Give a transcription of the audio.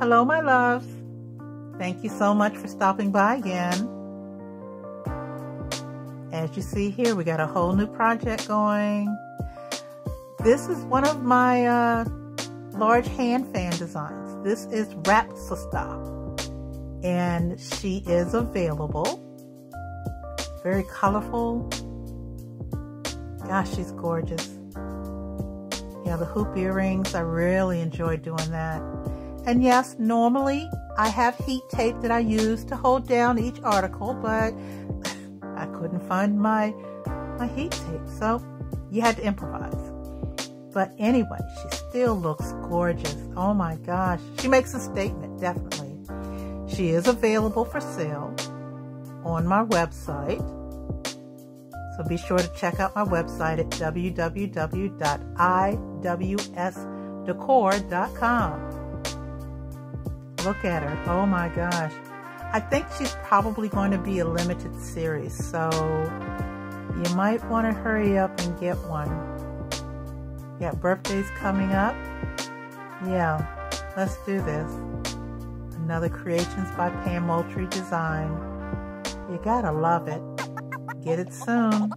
Hello, my loves. Thank you so much for stopping by again. As you see here, we got a whole new project going. This is one of my uh, large hand fan designs. This is Wrap Sistah, and she is available. Very colorful. Gosh, she's gorgeous. Yeah, the hoop earrings, I really enjoy doing that. And yes, normally I have heat tape that I use to hold down each article, but I couldn't find my, my heat tape, so you had to improvise. But anyway, she still looks gorgeous. Oh my gosh. She makes a statement, definitely. She is available for sale on my website. So be sure to check out my website at www.iwsdecor.com. Look at her. Oh my gosh. I think she's probably going to be a limited series, so you might want to hurry up and get one. Yeah, birthday's coming up. Yeah, let's do this. Another Creations by Pam Moultrie design. You gotta love it. Get it soon.